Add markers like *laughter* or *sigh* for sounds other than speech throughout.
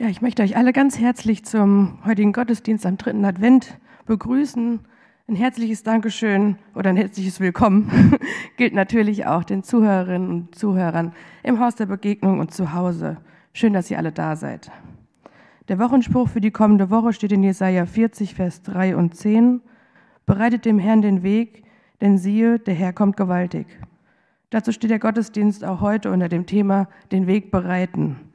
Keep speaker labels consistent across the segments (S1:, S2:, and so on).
S1: Ja, ich möchte euch alle ganz herzlich zum heutigen Gottesdienst am dritten Advent begrüßen. Ein herzliches Dankeschön oder ein herzliches Willkommen *laughs* gilt natürlich auch den Zuhörerinnen und Zuhörern im Haus der Begegnung und zu Hause. Schön, dass ihr alle da seid. Der Wochenspruch für die kommende Woche steht in Jesaja 40, Vers 3 und 10. Bereitet dem Herrn den Weg, denn siehe, der Herr kommt gewaltig. Dazu steht der Gottesdienst auch heute unter dem Thema den Weg bereiten.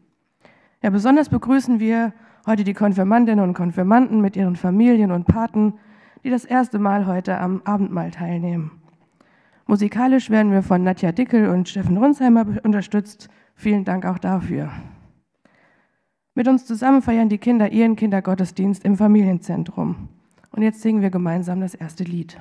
S1: Ja, besonders begrüßen wir heute die Konfirmandinnen und Konfirmanden mit ihren Familien und Paten, die das erste Mal heute am Abendmahl teilnehmen. Musikalisch werden wir von Nadja Dickel und Steffen Runsheimer unterstützt. Vielen Dank auch dafür. Mit uns zusammen feiern die Kinder ihren Kindergottesdienst im Familienzentrum. Und jetzt singen wir gemeinsam das erste Lied.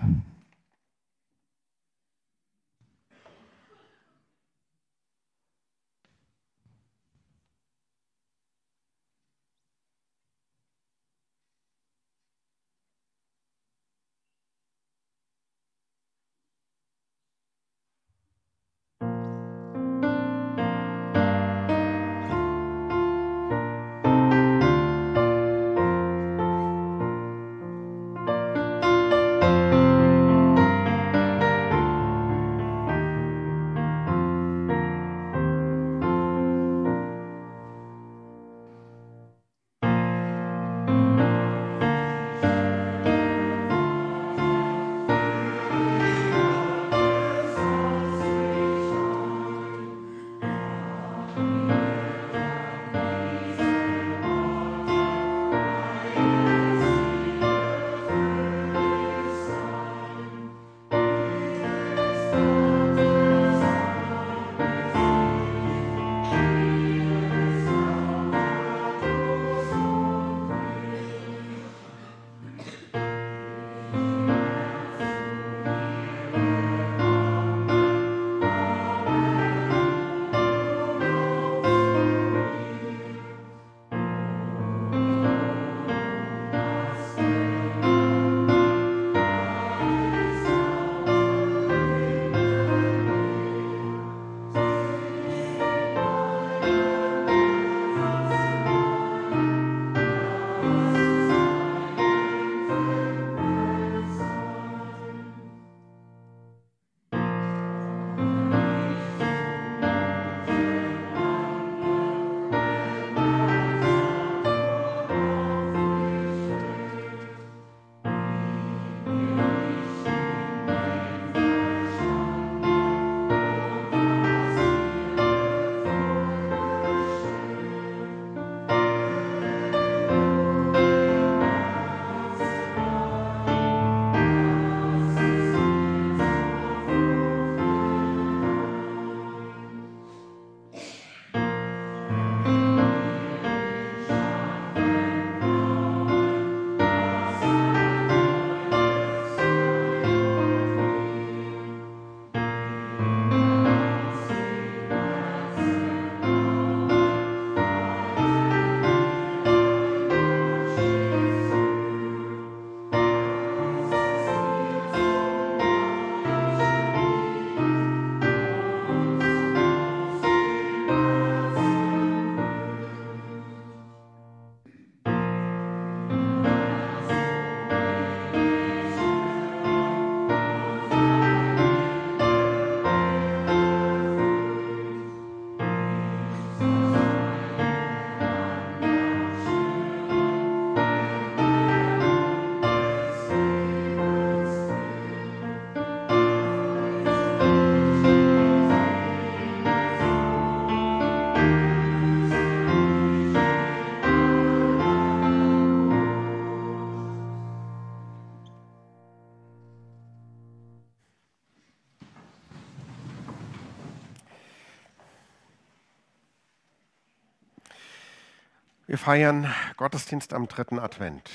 S2: Wir feiern Gottesdienst am dritten Advent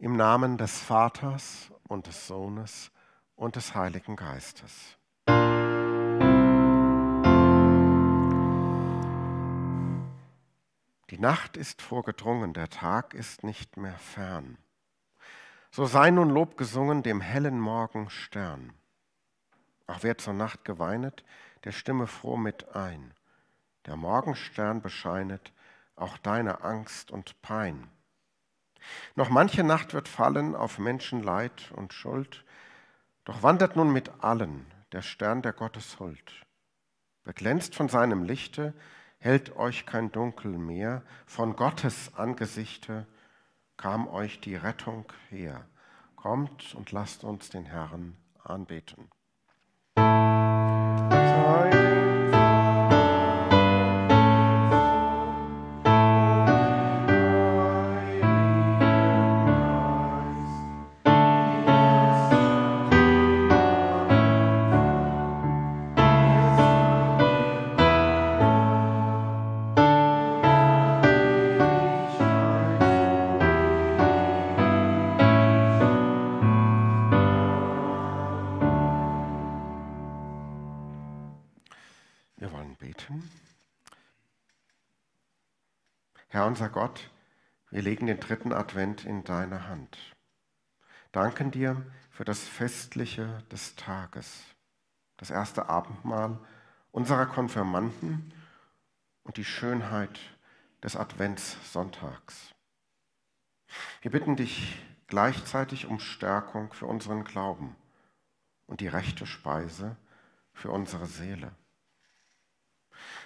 S2: im Namen des Vaters und des Sohnes und des Heiligen Geistes. Die Nacht ist vorgedrungen, der Tag ist nicht mehr fern. So sei nun Lob gesungen dem hellen Morgenstern. Auch wer zur Nacht geweinet, der stimme froh mit ein. Der Morgenstern bescheinet, auch deine Angst und Pein. Noch manche Nacht wird fallen auf Menschenleid und Schuld, doch wandert nun mit allen der Stern der Gottes Huld. Beglänzt von seinem Lichte, hält euch kein Dunkel mehr, von Gottes Angesichte kam euch die Rettung her. Kommt und lasst uns den Herrn anbeten. Unser Gott, wir legen den dritten Advent in deine Hand. Danken dir für das Festliche des Tages, das erste Abendmahl unserer Konfirmanden und die Schönheit des Adventssonntags. Wir bitten dich gleichzeitig um Stärkung für unseren Glauben und die rechte Speise für unsere Seele.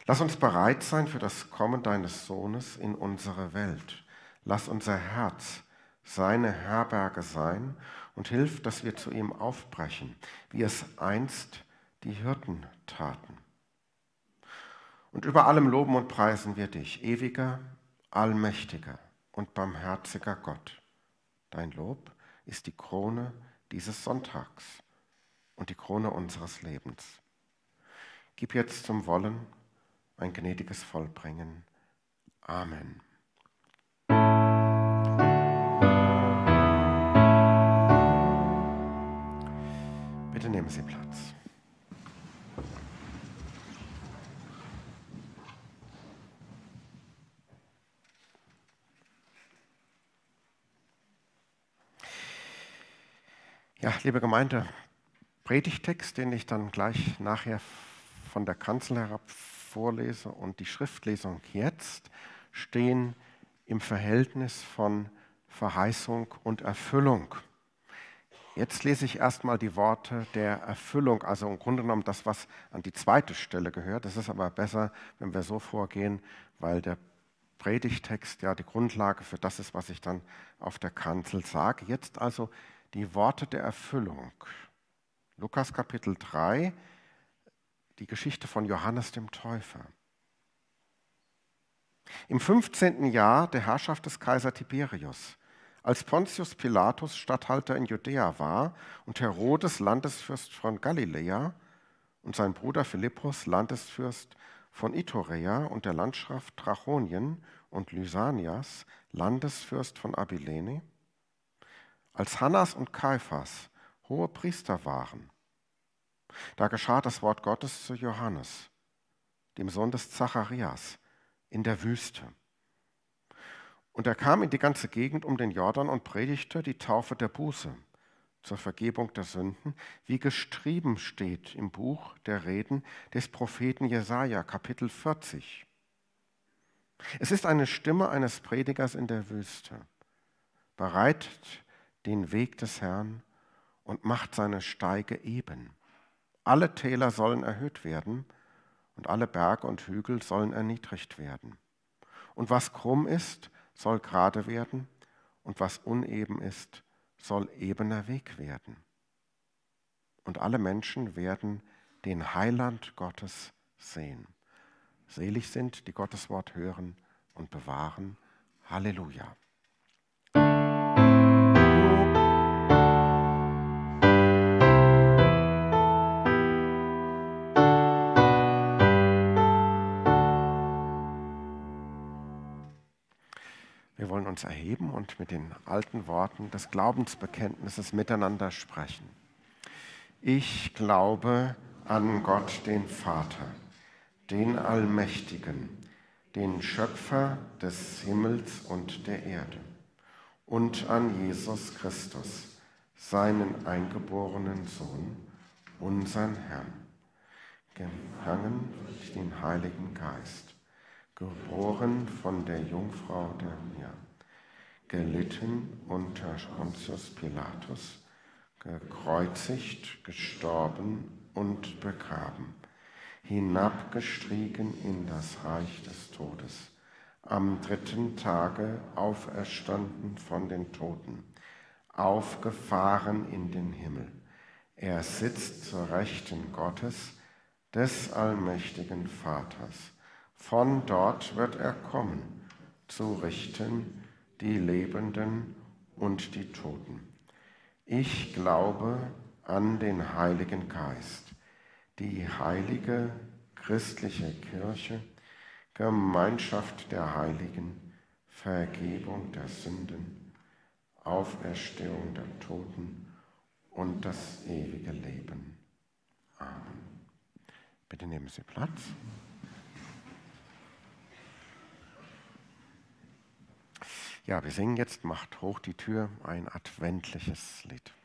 S2: Lass uns bereit sein für das Kommen deines Sohnes in unsere Welt. Lass unser Herz seine Herberge sein und hilf, dass wir zu ihm aufbrechen, wie es einst die Hirten taten. Und über allem loben und preisen wir dich, ewiger, allmächtiger und barmherziger Gott. Dein Lob ist die Krone dieses Sonntags und die Krone unseres Lebens. Gib jetzt zum Wollen ein gnädiges Vollbringen. Amen. Bitte nehmen Sie Platz. Ja, liebe Gemeinde, Predigtext, den ich dann gleich nachher von der Kanzel herab vorlese und die Schriftlesung jetzt stehen im Verhältnis von Verheißung und Erfüllung. Jetzt lese ich erstmal die Worte der Erfüllung, also im Grunde genommen das, was an die zweite Stelle gehört. Das ist aber besser, wenn wir so vorgehen, weil der Predigtext ja die Grundlage für das ist, was ich dann auf der Kanzel sage. Jetzt also die Worte der Erfüllung. Lukas Kapitel 3, die Geschichte von Johannes dem Täufer. Im 15. Jahr der Herrschaft des Kaiser Tiberius, als Pontius Pilatus Statthalter in Judäa war und Herodes Landesfürst von Galiläa und sein Bruder Philippus Landesfürst von Itorea und der Landschaft Trachonien und Lysanias Landesfürst von Abilene, als Hannas und Kaiphas hohe Priester waren da geschah das Wort Gottes zu Johannes, dem Sohn des Zacharias, in der Wüste. Und er kam in die ganze Gegend um den Jordan und predigte die Taufe der Buße zur Vergebung der Sünden, wie geschrieben steht im Buch der Reden des Propheten Jesaja, Kapitel 40. Es ist eine Stimme eines Predigers in der Wüste. Bereitet den Weg des Herrn und macht seine Steige eben. Alle Täler sollen erhöht werden und alle Berge und Hügel sollen erniedrigt werden. Und was krumm ist, soll gerade werden und was uneben ist, soll ebener Weg werden. Und alle Menschen werden den Heiland Gottes sehen. Selig sind, die Gottes Wort hören und bewahren. Halleluja. Uns erheben und mit den alten Worten des Glaubensbekenntnisses miteinander sprechen. Ich glaube an Gott, den Vater, den Allmächtigen, den Schöpfer des Himmels und der Erde, und an Jesus Christus, seinen eingeborenen Sohn, unseren Herrn, gehangen durch den Heiligen Geist geboren von der Jungfrau der Mir, gelitten unter Pontius Pilatus, gekreuzigt, gestorben und begraben, hinabgestiegen in das Reich des Todes, am dritten Tage auferstanden von den Toten, aufgefahren in den Himmel. Er sitzt zur Rechten Gottes, des allmächtigen Vaters. Von dort wird er kommen, zu richten die Lebenden und die Toten. Ich glaube an den Heiligen Geist, die heilige christliche Kirche, Gemeinschaft der Heiligen, Vergebung der Sünden, Auferstehung der Toten und das ewige Leben. Amen. Bitte nehmen Sie Platz. Ja, wir singen jetzt Macht hoch die Tür, ein adventliches Lied.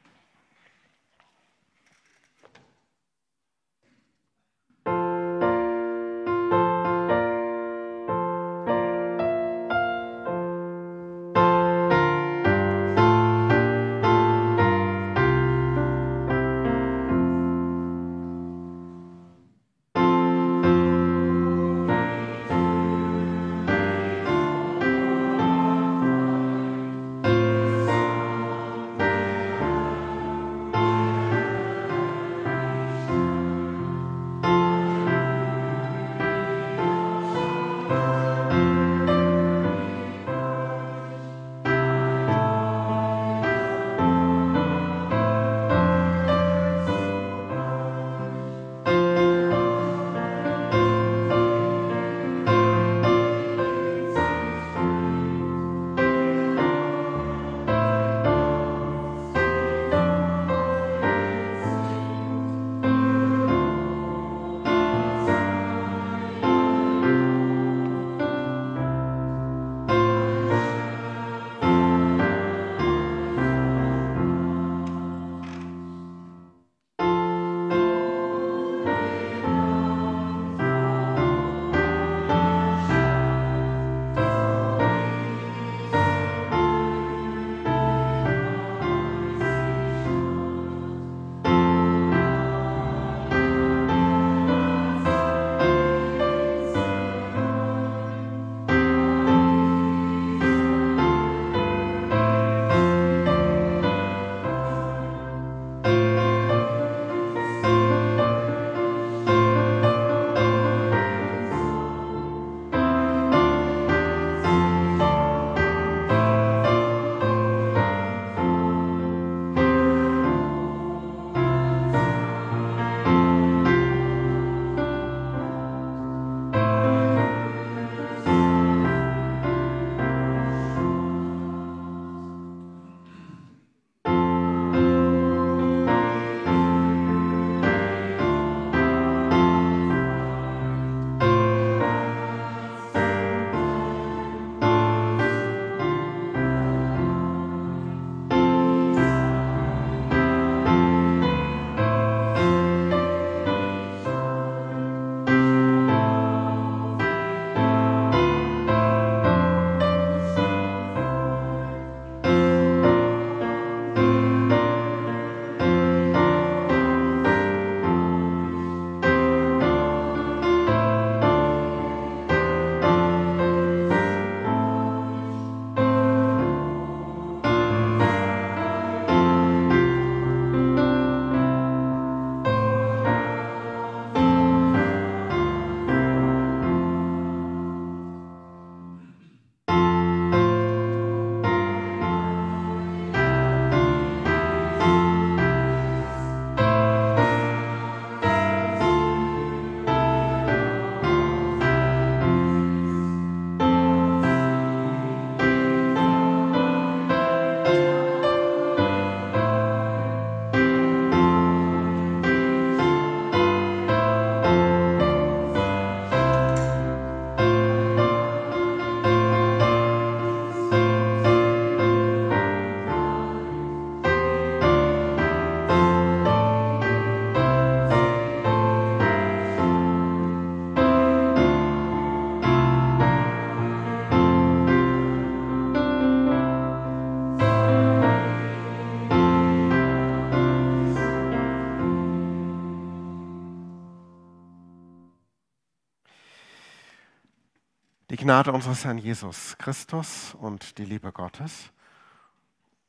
S2: Gnade unseres Herrn Jesus Christus und die Liebe Gottes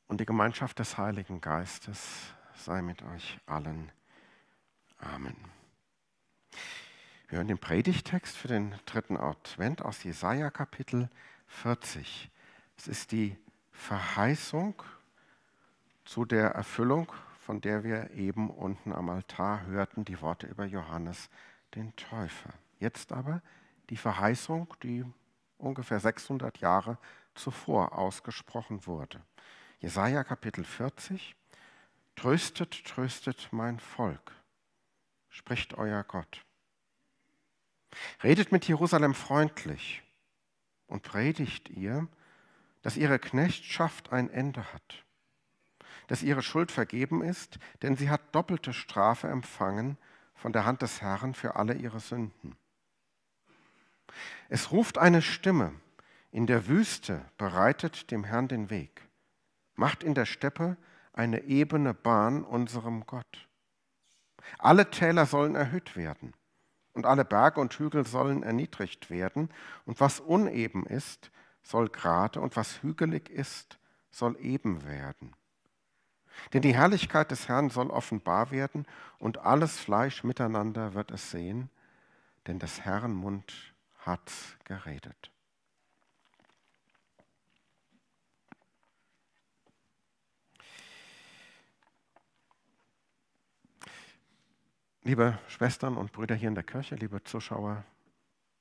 S2: und die Gemeinschaft des Heiligen Geistes sei mit euch allen. Amen. Wir hören den Predigtext für den dritten Advent aus Jesaja Kapitel 40. Es ist die Verheißung zu der Erfüllung, von der wir eben unten am Altar hörten, die Worte über Johannes den Täufer. Jetzt aber die Verheißung, die ungefähr 600 Jahre zuvor ausgesprochen wurde. Jesaja Kapitel 40. Tröstet, tröstet mein Volk, spricht euer Gott. Redet mit Jerusalem freundlich und predigt ihr, dass ihre Knechtschaft ein Ende hat, dass ihre Schuld vergeben ist, denn sie hat doppelte Strafe empfangen von der Hand des Herrn für alle ihre Sünden. Es ruft eine Stimme, in der Wüste bereitet dem Herrn den Weg, macht in der Steppe eine ebene Bahn unserem Gott. Alle Täler sollen erhöht werden und alle Berge und Hügel sollen erniedrigt werden und was uneben ist, soll gerade und was hügelig ist, soll eben werden. Denn die Herrlichkeit des Herrn soll offenbar werden und alles Fleisch miteinander wird es sehen, denn des Herrn Mund hat geredet. Liebe Schwestern und Brüder hier in der Kirche, liebe Zuschauer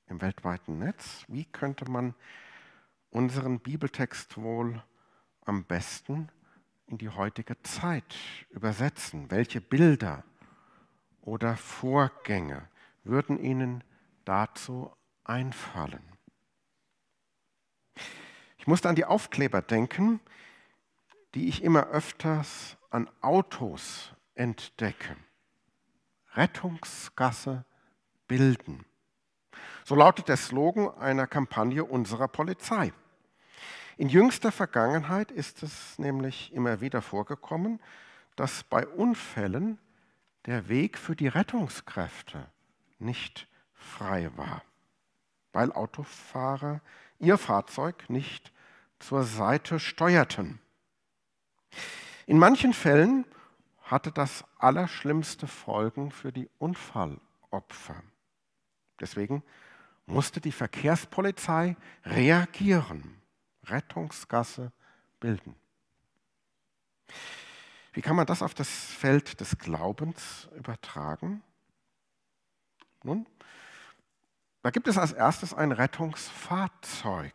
S2: im weltweiten Netz, wie könnte man unseren Bibeltext wohl am besten in die heutige Zeit übersetzen? Welche Bilder oder Vorgänge würden Ihnen dazu einfallen. Ich musste an die Aufkleber denken, die ich immer öfters an Autos entdecke. Rettungsgasse bilden. So lautet der Slogan einer Kampagne unserer Polizei. In jüngster Vergangenheit ist es nämlich immer wieder vorgekommen, dass bei Unfällen der Weg für die Rettungskräfte nicht frei war weil Autofahrer ihr Fahrzeug nicht zur Seite steuerten. In manchen Fällen hatte das allerschlimmste Folgen für die Unfallopfer. Deswegen musste die Verkehrspolizei reagieren, Rettungsgasse bilden. Wie kann man das auf das Feld des Glaubens übertragen? Nun, da gibt es als erstes ein Rettungsfahrzeug.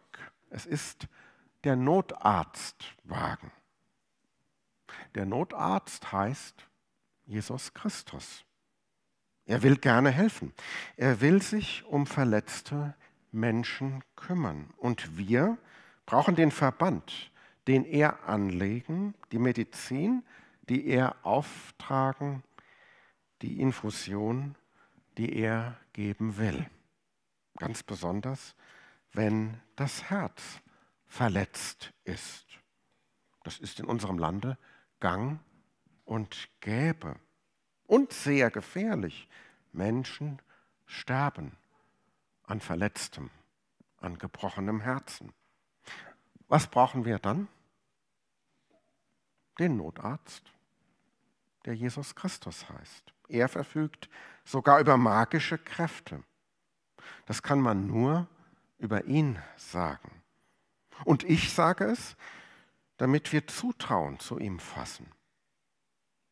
S2: Es ist der Notarztwagen. Der Notarzt heißt Jesus Christus. Er will gerne helfen. Er will sich um verletzte Menschen kümmern. Und wir brauchen den Verband, den er anlegen, die Medizin, die er auftragen, die Infusion, die er geben will. Ganz besonders, wenn das Herz verletzt ist. Das ist in unserem Lande gang und gäbe und sehr gefährlich. Menschen sterben an verletztem, an gebrochenem Herzen. Was brauchen wir dann? Den Notarzt, der Jesus Christus heißt. Er verfügt sogar über magische Kräfte. Das kann man nur über ihn sagen. Und ich sage es, damit wir Zutrauen zu ihm fassen.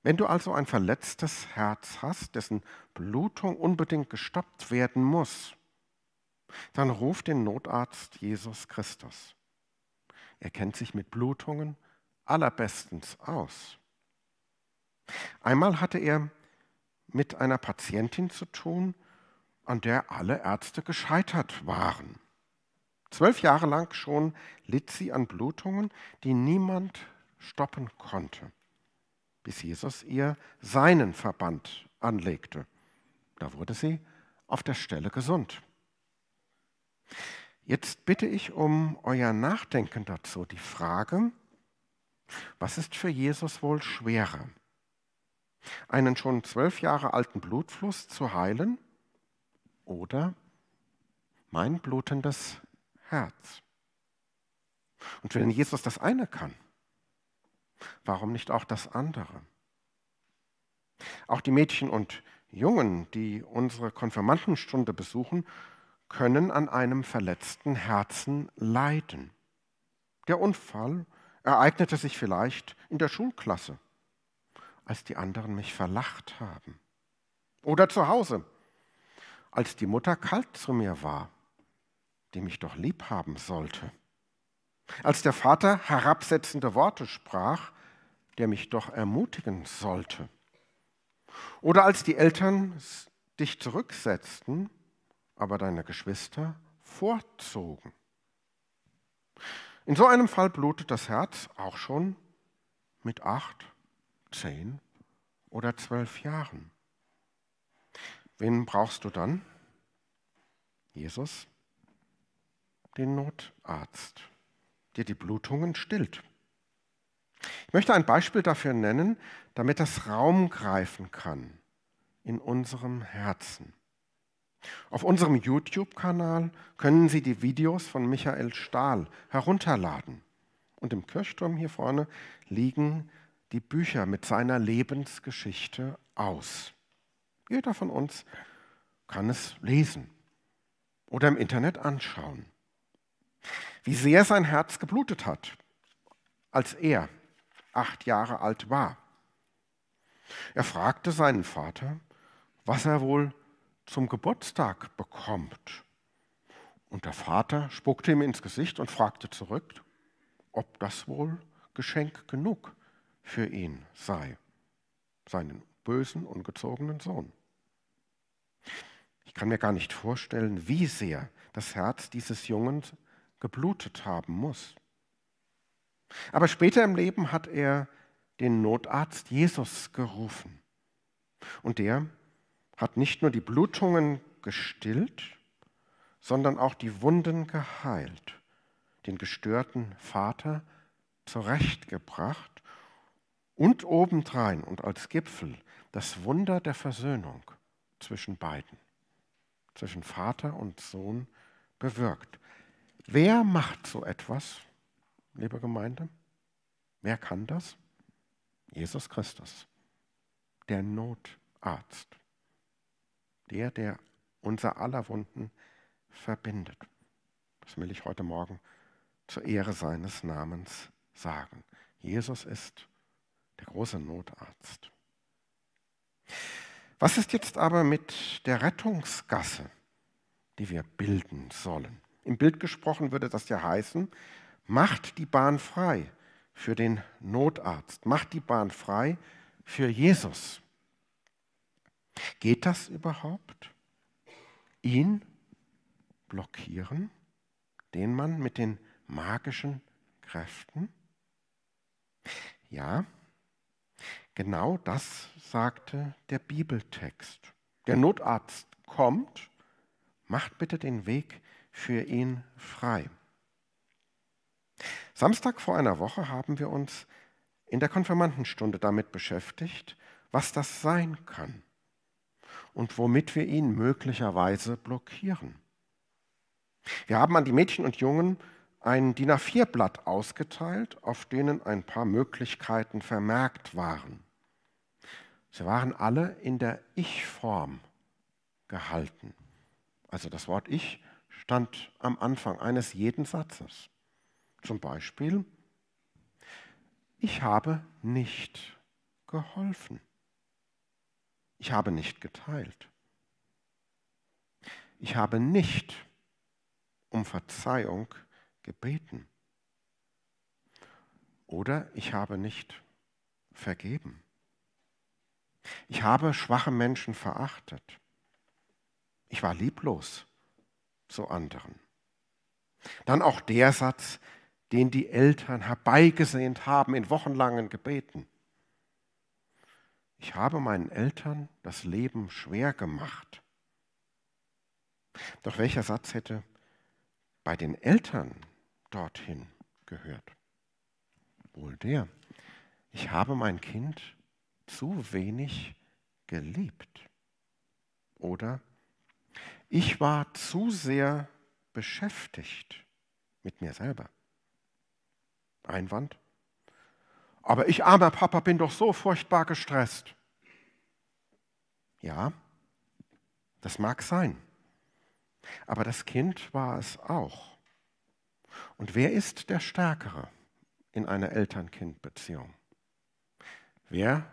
S2: Wenn du also ein verletztes Herz hast, dessen Blutung unbedingt gestoppt werden muss, dann ruf den Notarzt Jesus Christus. Er kennt sich mit Blutungen allerbestens aus. Einmal hatte er mit einer Patientin zu tun, an der alle Ärzte gescheitert waren. Zwölf Jahre lang schon litt sie an Blutungen, die niemand stoppen konnte, bis Jesus ihr seinen Verband anlegte. Da wurde sie auf der Stelle gesund. Jetzt bitte ich um euer Nachdenken dazu, die Frage, was ist für Jesus wohl schwerer? Einen schon zwölf Jahre alten Blutfluss zu heilen oder mein blutendes Herz. Und wenn Jesus das eine kann, warum nicht auch das andere? Auch die Mädchen und Jungen, die unsere Konfirmandenstunde besuchen, können an einem verletzten Herzen leiden. Der Unfall ereignete sich vielleicht in der Schulklasse, als die anderen mich verlacht haben. Oder zu Hause, als die Mutter kalt zu mir war, die mich doch lieb haben sollte. Als der Vater herabsetzende Worte sprach, der mich doch ermutigen sollte. Oder als die Eltern dich zurücksetzten, aber deine Geschwister vorzogen. In so einem Fall blutet das Herz auch schon mit acht, zehn oder zwölf Jahren. Wen brauchst du dann? Jesus, den Notarzt, der die Blutungen stillt. Ich möchte ein Beispiel dafür nennen, damit das Raum greifen kann in unserem Herzen. Auf unserem YouTube-Kanal können Sie die Videos von Michael Stahl herunterladen. Und im Kirchturm hier vorne liegen die Bücher mit seiner Lebensgeschichte aus. Jeder von uns kann es lesen oder im Internet anschauen. Wie sehr sein Herz geblutet hat, als er acht Jahre alt war. Er fragte seinen Vater, was er wohl zum Geburtstag bekommt. Und der Vater spuckte ihm ins Gesicht und fragte zurück, ob das wohl Geschenk genug für ihn sei, seinen bösen, ungezogenen Sohn. Ich kann mir gar nicht vorstellen, wie sehr das Herz dieses Jungen geblutet haben muss. Aber später im Leben hat er den Notarzt Jesus gerufen. Und der hat nicht nur die Blutungen gestillt, sondern auch die Wunden geheilt, den gestörten Vater zurechtgebracht und obendrein und als Gipfel das Wunder der Versöhnung zwischen beiden, zwischen Vater und Sohn bewirkt. Wer macht so etwas, liebe Gemeinde? Wer kann das? Jesus Christus, der Notarzt der, der unser aller Wunden verbindet. Das will ich heute Morgen zur Ehre seines Namens sagen. Jesus ist der große Notarzt. Was ist jetzt aber mit der Rettungsgasse, die wir bilden sollen? Im Bild gesprochen würde das ja heißen, macht die Bahn frei für den Notarzt, macht die Bahn frei für Jesus. Geht das überhaupt? Ihn blockieren, den Mann mit den magischen Kräften? Ja, genau das sagte der Bibeltext. Der Notarzt kommt, macht bitte den Weg für ihn frei. Samstag vor einer Woche haben wir uns in der Konfirmandenstunde damit beschäftigt, was das sein kann und womit wir ihn möglicherweise blockieren. Wir haben an die Mädchen und Jungen ein DIN A4-Blatt ausgeteilt, auf denen ein paar Möglichkeiten vermerkt waren. Sie waren alle in der Ich-Form gehalten. Also das Wort Ich stand am Anfang eines jeden Satzes. Zum Beispiel, ich habe nicht geholfen. Ich habe nicht geteilt. Ich habe nicht um Verzeihung gebeten. Oder ich habe nicht vergeben. Ich habe schwache Menschen verachtet. Ich war lieblos zu anderen. Dann auch der Satz, den die Eltern herbeigesehnt haben in wochenlangen Gebeten. Ich habe meinen Eltern das Leben schwer gemacht. Doch welcher Satz hätte bei den Eltern dorthin gehört? Wohl der. Ich habe mein Kind zu wenig geliebt. Oder ich war zu sehr beschäftigt mit mir selber. Einwand. Aber ich, armer Papa, bin doch so furchtbar gestresst. Ja, das mag sein. Aber das Kind war es auch. Und wer ist der Stärkere in einer Eltern-Kind-Beziehung? Wer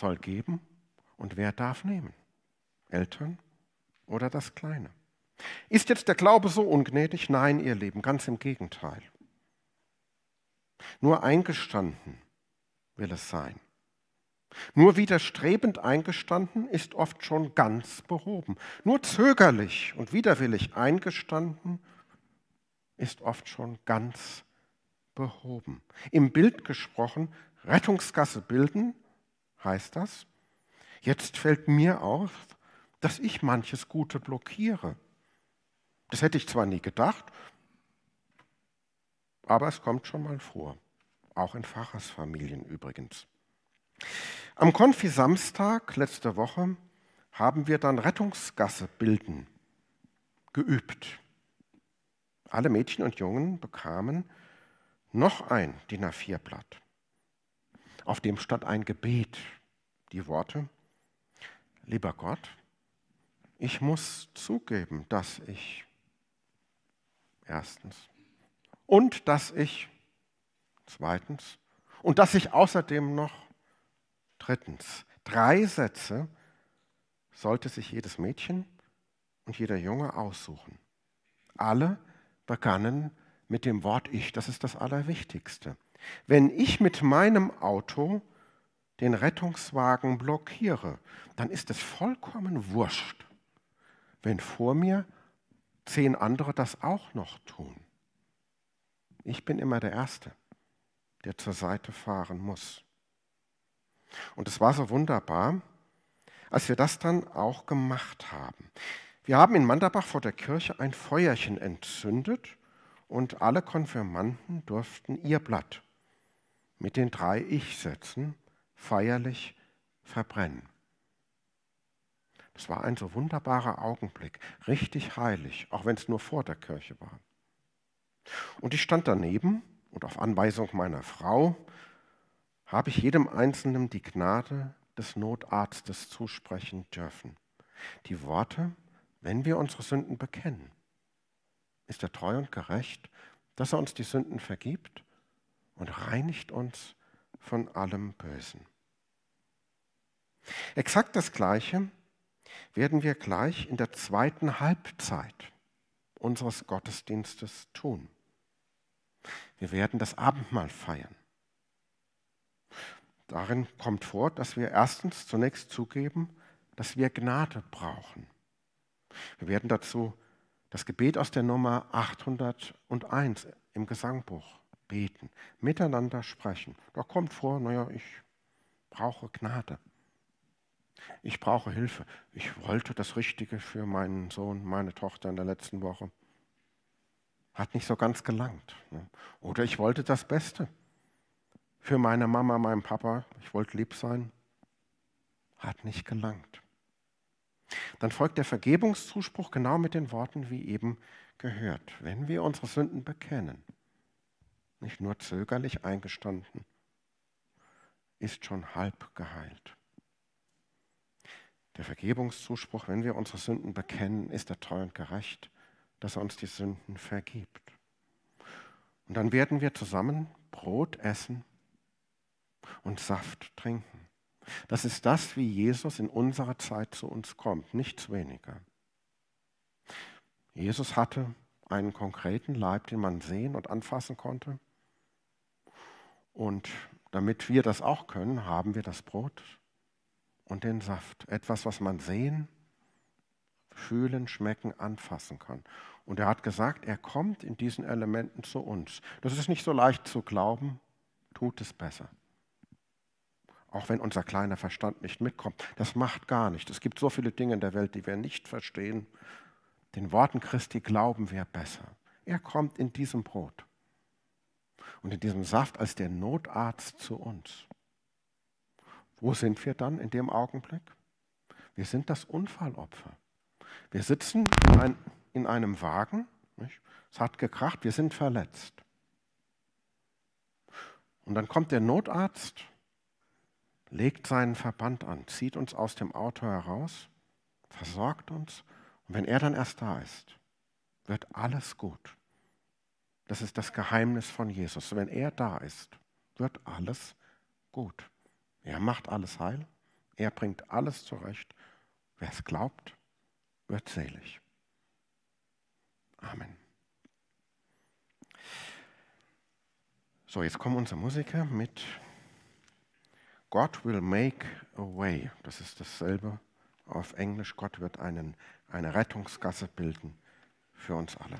S2: soll geben und wer darf nehmen? Eltern oder das Kleine? Ist jetzt der Glaube so ungnädig? Nein, ihr Lieben, ganz im Gegenteil. Nur eingestanden will es sein. Nur widerstrebend eingestanden ist oft schon ganz behoben. Nur zögerlich und widerwillig eingestanden ist oft schon ganz behoben. Im Bild gesprochen, Rettungsgasse bilden, heißt das. Jetzt fällt mir auf, dass ich manches Gute blockiere. Das hätte ich zwar nie gedacht, aber es kommt schon mal vor. Auch in Pfarrersfamilien übrigens. Am Konfisamstag letzte Woche haben wir dann Rettungsgasse bilden geübt. Alle Mädchen und Jungen bekamen noch ein DIN A4-Blatt. Auf dem stand ein Gebet, die Worte, lieber Gott, ich muss zugeben, dass ich erstens und dass ich zweitens und dass ich außerdem noch Drittens, drei Sätze sollte sich jedes Mädchen und jeder Junge aussuchen. Alle begannen mit dem Wort Ich, das ist das Allerwichtigste. Wenn ich mit meinem Auto den Rettungswagen blockiere, dann ist es vollkommen wurscht, wenn vor mir zehn andere das auch noch tun. Ich bin immer der Erste, der zur Seite fahren muss. Und es war so wunderbar, als wir das dann auch gemacht haben. Wir haben in Manderbach vor der Kirche ein Feuerchen entzündet und alle Konfirmanden durften ihr Blatt mit den drei Ich-Sätzen feierlich verbrennen. Das war ein so wunderbarer Augenblick, richtig heilig, auch wenn es nur vor der Kirche war. Und ich stand daneben und auf Anweisung meiner Frau habe ich jedem Einzelnen die Gnade des Notarztes zusprechen dürfen. Die Worte, wenn wir unsere Sünden bekennen, ist er treu und gerecht, dass er uns die Sünden vergibt und reinigt uns von allem Bösen. Exakt das Gleiche werden wir gleich in der zweiten Halbzeit unseres Gottesdienstes tun. Wir werden das Abendmahl feiern. Darin kommt vor, dass wir erstens zunächst zugeben, dass wir Gnade brauchen. Wir werden dazu das Gebet aus der Nummer 801 im Gesangbuch beten, miteinander sprechen. Da kommt vor, naja, ich brauche Gnade. Ich brauche Hilfe. Ich wollte das Richtige für meinen Sohn, meine Tochter in der letzten Woche. Hat nicht so ganz gelangt. Ne? Oder ich wollte das Beste für meine Mama, meinen Papa, ich wollte lieb sein, hat nicht gelangt. Dann folgt der Vergebungszuspruch genau mit den Worten wie eben gehört. Wenn wir unsere Sünden bekennen, nicht nur zögerlich eingestanden, ist schon halb geheilt. Der Vergebungszuspruch, wenn wir unsere Sünden bekennen, ist er treu und gerecht, dass er uns die Sünden vergibt. Und dann werden wir zusammen Brot essen und Saft trinken. Das ist das, wie Jesus in unserer Zeit zu uns kommt, nichts weniger. Jesus hatte einen konkreten Leib, den man sehen und anfassen konnte. Und damit wir das auch können, haben wir das Brot und den Saft. Etwas, was man sehen, fühlen, schmecken, anfassen kann. Und er hat gesagt, er kommt in diesen Elementen zu uns. Das ist nicht so leicht zu glauben, tut es besser auch wenn unser kleiner Verstand nicht mitkommt. Das macht gar nichts. Es gibt so viele Dinge in der Welt, die wir nicht verstehen. Den Worten Christi glauben wir besser. Er kommt in diesem Brot und in diesem Saft als der Notarzt zu uns. Wo sind wir dann in dem Augenblick? Wir sind das Unfallopfer. Wir sitzen in, ein, in einem Wagen, nicht? Es hat gekracht, wir sind verletzt. Und dann kommt der Notarzt, legt seinen Verband an, zieht uns aus dem Auto heraus, versorgt uns. Und wenn er dann erst da ist, wird alles gut. Das ist das Geheimnis von Jesus. Wenn er da ist, wird alles gut. Er macht alles heil. Er bringt alles zurecht. Wer es glaubt, wird selig. Amen. So, jetzt kommen unsere Musiker mit God will make a way. Das ist dasselbe auf Englisch. Gott wird einen, eine Rettungsgasse bilden für uns alle.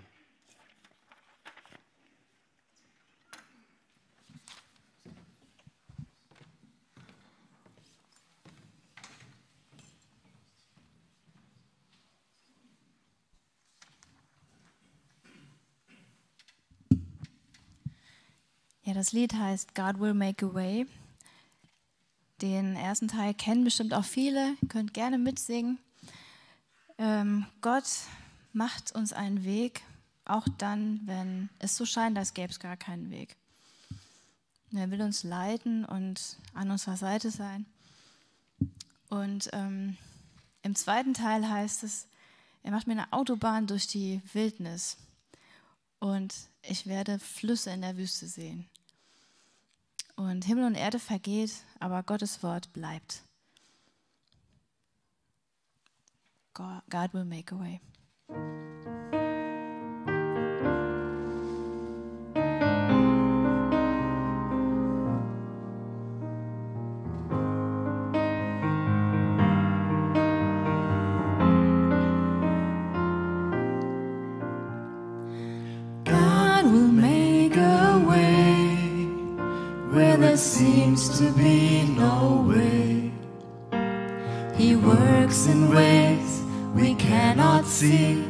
S3: Ja, das Lied heißt God Will Make a Way. Den ersten Teil kennen bestimmt auch viele, könnt gerne mitsingen. Ähm, Gott macht uns einen Weg, auch dann, wenn es so scheint, als gäbe es gar keinen Weg. Er will uns leiten und an unserer Seite sein. Und ähm, im zweiten Teil heißt es, er macht mir eine Autobahn durch die Wildnis und ich werde Flüsse in der Wüste sehen. Und Himmel und Erde vergeht, aber Gottes Wort bleibt. God will make a way. Seems to be no way. He works in ways we cannot see.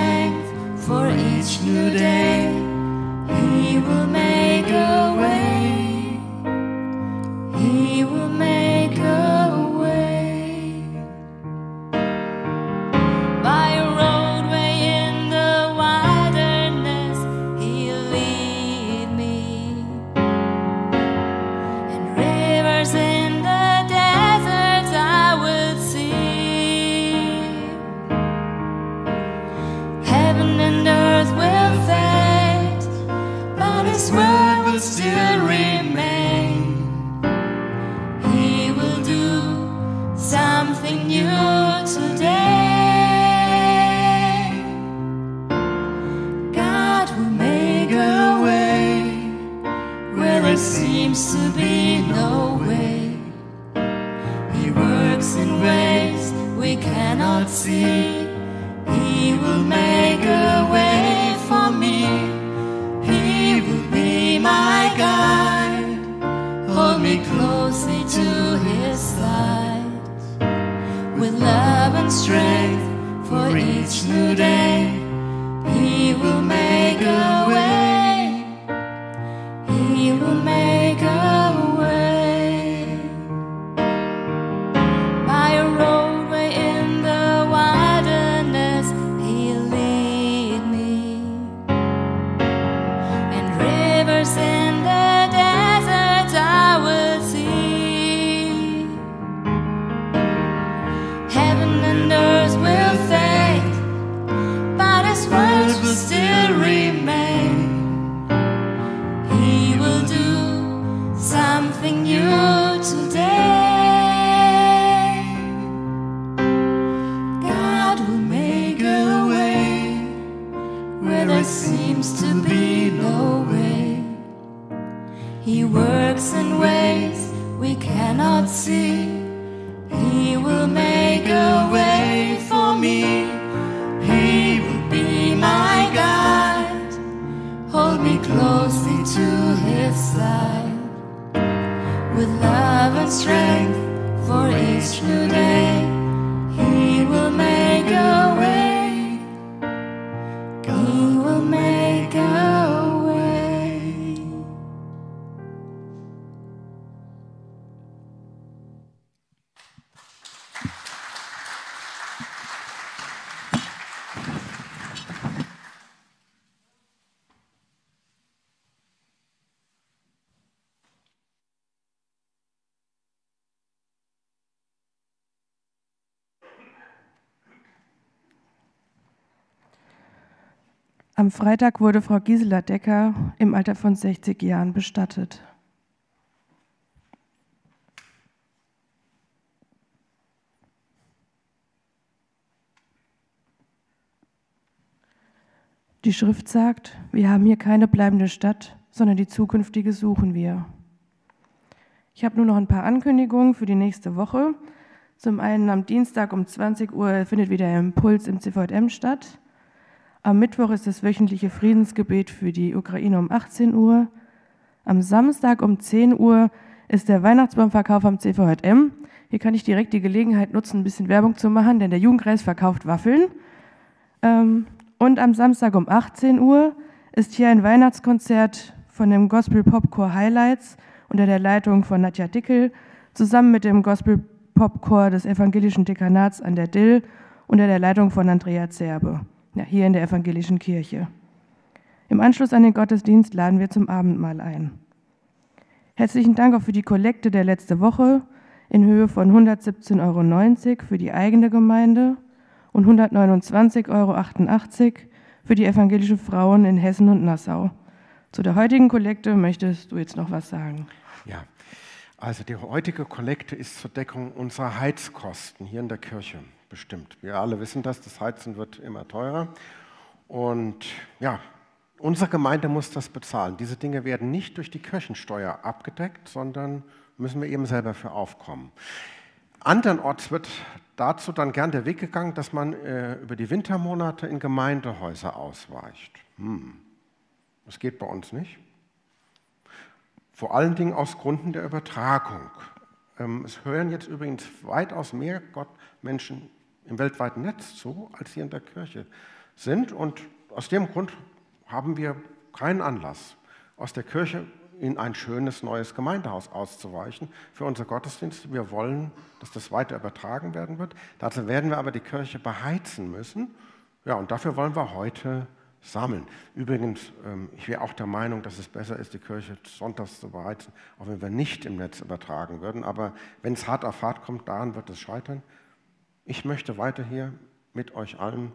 S1: Am Freitag wurde Frau Gisela Decker im Alter von 60 Jahren bestattet. Die Schrift sagt, wir haben hier keine bleibende Stadt, sondern die zukünftige suchen wir. Ich habe nur noch ein paar Ankündigungen für die nächste Woche. Zum einen am Dienstag um 20 Uhr findet wieder der Impuls im CVM statt. Am Mittwoch ist das wöchentliche Friedensgebet für die Ukraine um 18 Uhr. Am Samstag um 10 Uhr ist der Weihnachtsbaumverkauf am CVM. Hier kann ich direkt die Gelegenheit nutzen, ein bisschen Werbung zu machen, denn der Jugendkreis verkauft Waffeln. Ähm, und am Samstag um 18 Uhr ist hier ein Weihnachtskonzert von dem Gospel Popcore Highlights unter der Leitung von Nadja Dickel zusammen mit dem Gospel Popcore des evangelischen Dekanats an der Dill unter der Leitung von Andrea Zerbe, ja, hier in der evangelischen Kirche. Im Anschluss an den Gottesdienst laden wir zum Abendmahl ein. Herzlichen Dank auch für die Kollekte der letzte Woche in Höhe von 117,90 Euro für die eigene Gemeinde und 129,88 Euro für die evangelische Frauen in Hessen und Nassau. Zu der heutigen Kollekte möchtest du jetzt noch was sagen?
S2: Ja, also die heutige Kollekte ist zur Deckung unserer Heizkosten hier in der Kirche bestimmt. Wir alle wissen das, das Heizen wird immer teurer. Und ja, unsere Gemeinde muss das bezahlen. Diese Dinge werden nicht durch die Kirchensteuer abgedeckt, sondern müssen wir eben selber für aufkommen. Andernorts wird dazu dann gern der Weg gegangen, dass man äh, über die Wintermonate in Gemeindehäuser ausweicht. Hm. Das geht bei uns nicht. Vor allen Dingen aus Gründen der Übertragung. Ähm, es hören jetzt übrigens weitaus mehr Gott Menschen im weltweiten Netz zu, als hier in der Kirche sind. Und aus dem Grund haben wir keinen Anlass, aus der Kirche in ein schönes neues Gemeindehaus auszuweichen für unsere Gottesdienste. Wir wollen, dass das weiter übertragen werden wird. Dazu werden wir aber die Kirche beheizen müssen. Ja, und dafür wollen wir heute sammeln. Übrigens, ähm, ich wäre auch der Meinung, dass es besser ist, die Kirche sonntags zu beheizen, auch wenn wir nicht im Netz übertragen würden. Aber wenn es hart auf hart kommt, daran wird es scheitern. Ich möchte weiter hier mit euch allen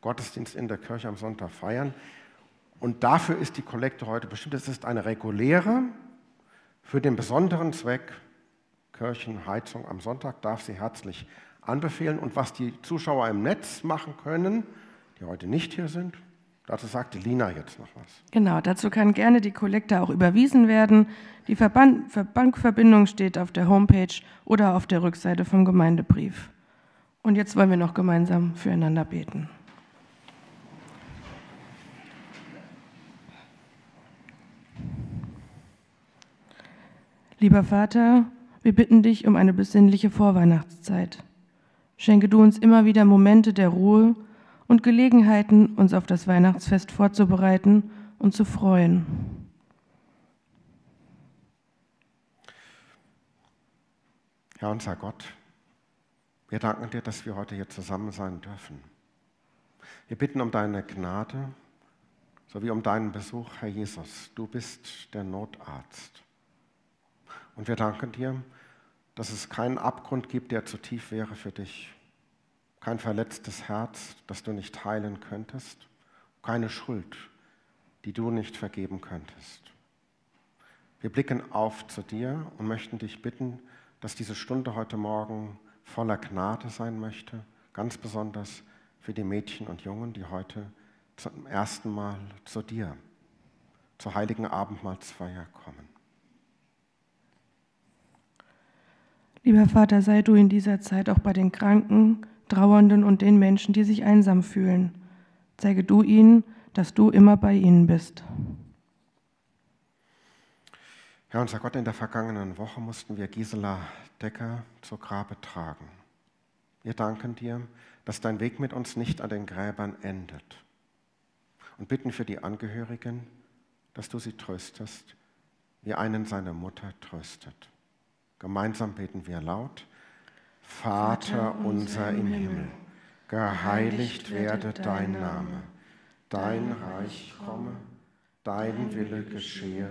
S2: Gottesdienst in der Kirche am Sonntag feiern. Und dafür ist die Kollekte heute bestimmt. Es ist eine reguläre für den besonderen Zweck Kirchenheizung am Sonntag. Darf sie herzlich anbefehlen. Und was die Zuschauer im Netz machen können, die heute nicht hier sind, dazu sagt die Lina jetzt noch was.
S1: Genau, dazu kann gerne die Kollekte auch überwiesen werden. Die Verband, Bankverbindung steht auf der Homepage oder auf der Rückseite vom Gemeindebrief. Und jetzt wollen wir noch gemeinsam füreinander beten. Lieber Vater, wir bitten dich um eine besinnliche Vorweihnachtszeit. Schenke du uns immer wieder Momente der Ruhe und Gelegenheiten, uns auf das Weihnachtsfest vorzubereiten und zu freuen.
S2: Herr unser Gott, wir danken dir, dass wir heute hier zusammen sein dürfen. Wir bitten um deine Gnade sowie um deinen Besuch, Herr Jesus. Du bist der Notarzt. Und wir danken dir, dass es keinen Abgrund gibt, der zu tief wäre für dich. Kein verletztes Herz, das du nicht heilen könntest. Keine Schuld, die du nicht vergeben könntest. Wir blicken auf zu dir und möchten dich bitten, dass diese Stunde heute Morgen voller Gnade sein möchte, ganz besonders für die Mädchen und Jungen, die heute zum ersten Mal zu dir, zur heiligen Abendmahlsfeier kommen.
S1: Lieber Vater, sei du in dieser Zeit auch bei den Kranken, Trauernden und den Menschen, die sich einsam fühlen. Zeige du ihnen, dass du immer bei ihnen bist.
S2: Herr unser Gott, in der vergangenen Woche mussten wir Gisela Decker zur Grabe tragen. Wir danken dir, dass dein Weg mit uns nicht an den Gräbern endet. Und bitten für die Angehörigen, dass du sie tröstest, wie einen seine Mutter tröstet. Gemeinsam beten wir laut, Vater unser im Himmel, geheiligt werde dein Name, dein Reich komme, dein Wille geschehe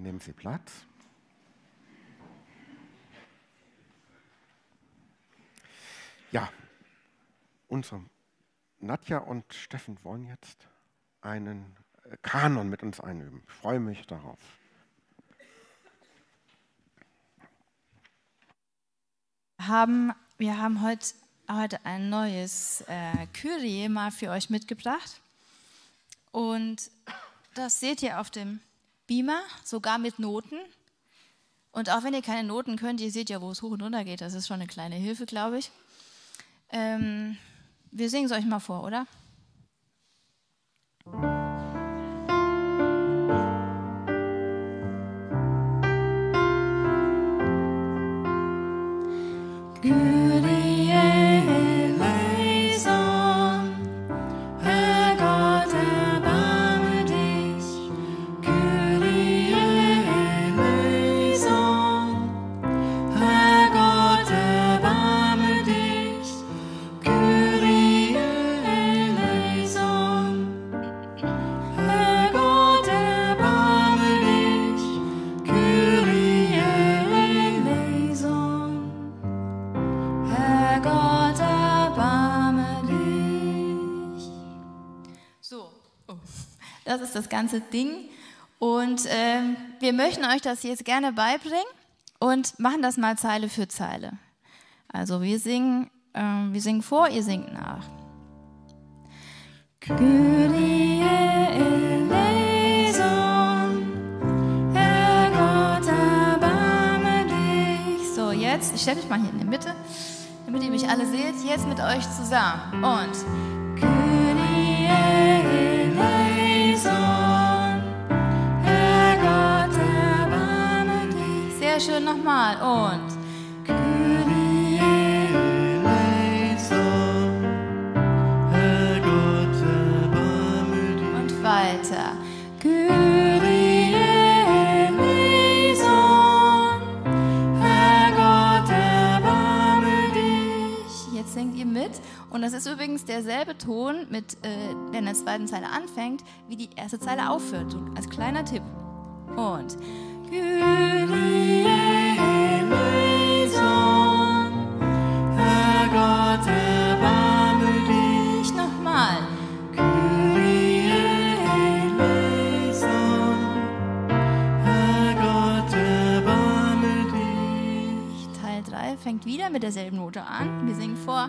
S2: Nehmen Sie Platz. Ja, unsere Nadja und Steffen wollen jetzt einen äh, Kanon mit uns einüben. Ich freue mich darauf.
S3: Haben, wir haben heute, heute ein neues äh, Kyrie mal für euch mitgebracht. Und das seht ihr auf dem Beamer, sogar mit Noten. Und auch wenn ihr keine Noten könnt, ihr seht ja, wo es hoch und runter geht, das ist schon eine kleine Hilfe, glaube ich. Ähm, wir singen es euch mal vor, oder? Das ganze Ding. Und äh, wir möchten euch das jetzt gerne beibringen und machen das mal Zeile für Zeile. Also wir singen, äh, wir singen vor, ihr singt nach. So, jetzt, ich stelle mich mal hier in die Mitte, damit ihr mich alle seht, jetzt mit euch zusammen. Und Schön nochmal. Und. Und weiter. Jetzt singt ihr mit. Und das ist übrigens derselbe Ton, mit, äh, der in der zweiten Zeile anfängt, wie die erste Zeile aufhört. Als kleiner Tipp. Und. Kyrie eleison, Herrgott, erbarme dich. Nochmal. Kyrie eleison, Herrgott, erbarme dich. Teil 3 fängt wieder mit derselben Note an. Wir singen vor.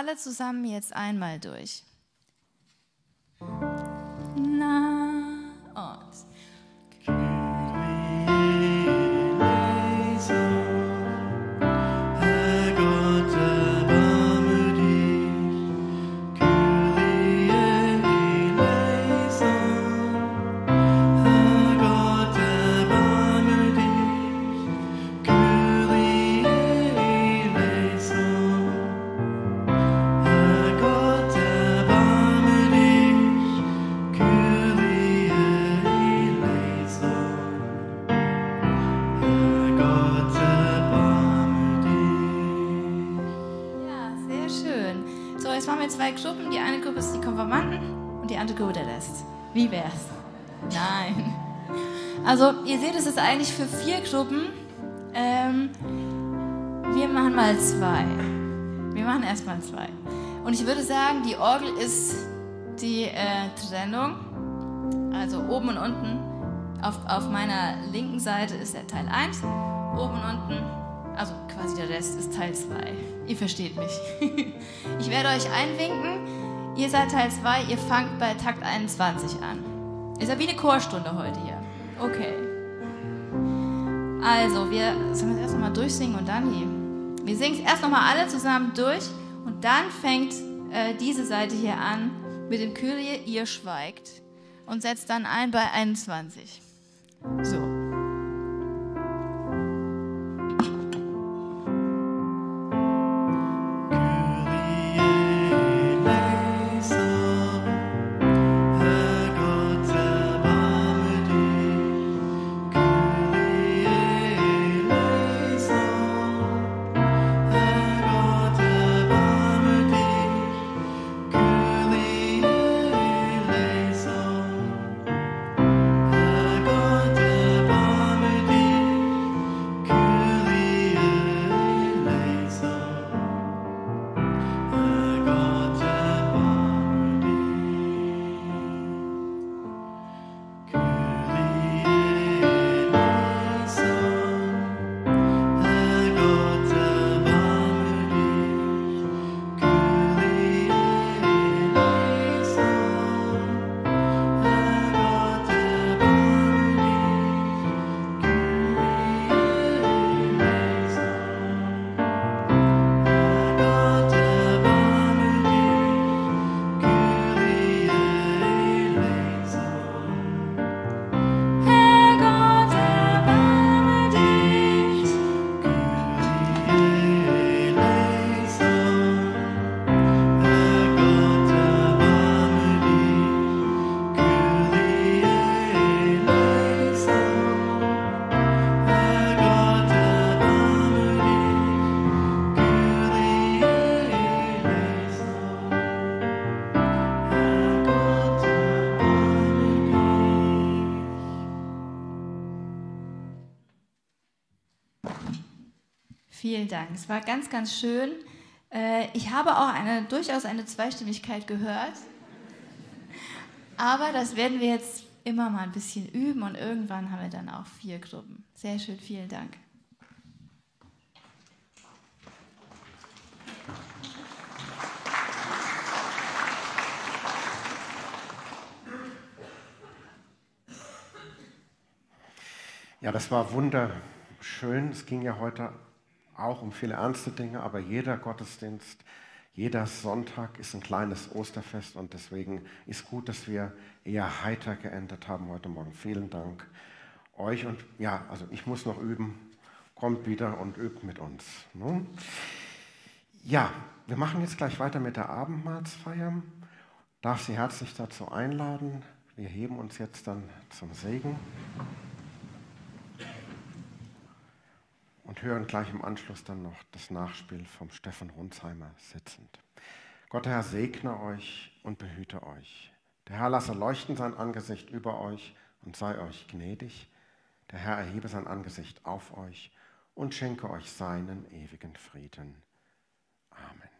S3: Alle zusammen jetzt einmal durch.
S4: Seht, es ist eigentlich für vier Gruppen. Ähm, wir machen mal zwei. Wir machen erstmal zwei. Und ich würde sagen, die Orgel ist die äh, Trennung. Also oben und unten. Auf, auf meiner linken Seite ist der Teil 1. Oben und unten, also quasi der Rest ist Teil 2. Ihr versteht mich. *laughs* ich werde euch einwinken. Ihr seid Teil 2, ihr fangt bei Takt 21 an. Ist ja wie eine Chorstunde heute hier. Okay. Also, wir sollen es erst nochmal durchsingen und dann hier. Wir singen es erst nochmal alle zusammen durch und dann fängt äh, diese Seite hier an mit dem Kyrie, ihr schweigt und setzt dann ein bei 21. So. Dank. Es war ganz, ganz schön. Äh, Ich habe auch eine, durchaus eine Zweistimmigkeit gehört. Aber das werden wir jetzt immer mal ein bisschen üben und irgendwann haben wir dann auch vier Gruppen. Sehr schön, vielen Dank.
S2: Ja, das war wunderschön. Es ging ja heute auch um viele ernste Dinge, aber jeder Gottesdienst, jeder Sonntag ist ein kleines Osterfest und deswegen ist gut, dass wir eher heiter geendet haben heute Morgen. Vielen Dank euch und ja, also ich muss noch üben. Kommt wieder und übt mit uns. Ne? Ja, wir machen jetzt gleich weiter mit der Abendmahlsfeier. Darf Sie herzlich dazu einladen. Wir heben uns jetzt dann zum Segen. Und hören gleich im Anschluss dann noch das Nachspiel vom Stefan Runzheimer sitzend. Gott, der Herr, segne euch und behüte euch. Der Herr lasse leuchten sein Angesicht über euch und sei euch gnädig. Der Herr erhebe sein Angesicht auf euch und schenke euch seinen ewigen Frieden. Amen.